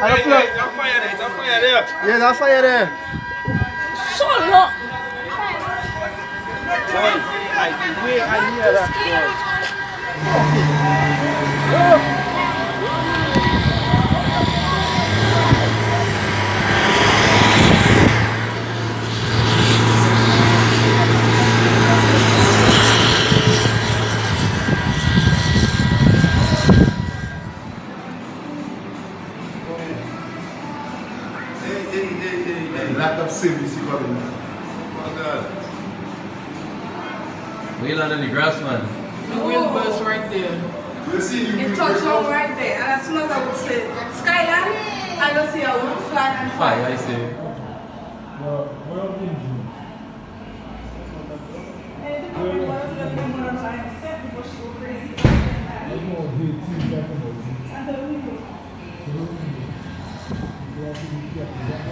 Olha aí, aí, dá uma aí, dá uma. Yeah, dá uma aí. Só não. Aí, aí, aí. Lack of service coming. Oh God. Wheel on the grass, man. The wheel burst right there. You see, you It touched down right there, and as soon as I would say Skyline, I don't see a wood fly and Fire, I say. And the couple of words that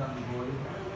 they were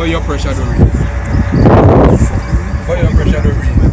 but your pressure don't read. But your pressure don't read.